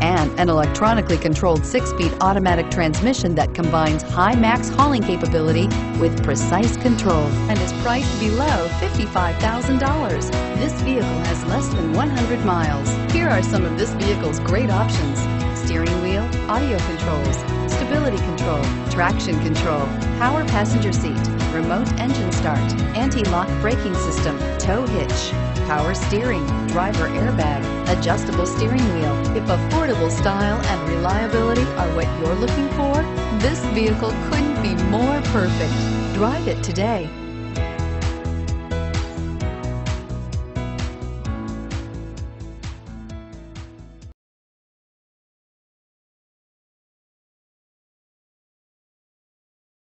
and an electronically controlled six-speed automatic transmission that combines high max hauling capability with precise control and is priced below $55,000. This vehicle has less than 100 miles. Here are some of this vehicle's great options. Steering wheel, audio controls, stability control, traction control, power passenger seat, remote engine start, anti-lock braking system, tow hitch, power steering, driver airbag, adjustable steering wheel. If affordable style and reliability are what you're looking for, this vehicle couldn't be more perfect. Drive it today.